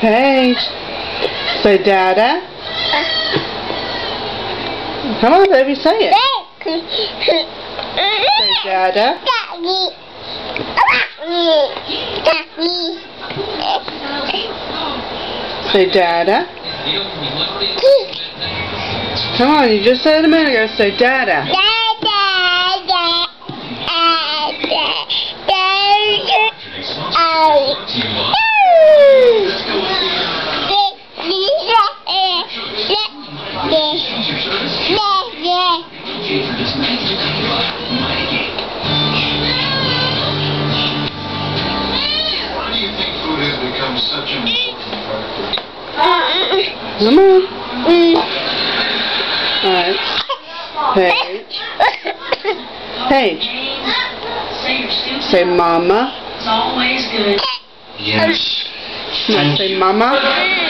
Paige. Say Dada. Come on, baby, say it. Say Dada. Say Dada. Come on, you just said a minute ago. Say Dada. Why such an important part Come on. Alright. Paige. Paige. Say Mama. It's always good. Yes. Say Mama.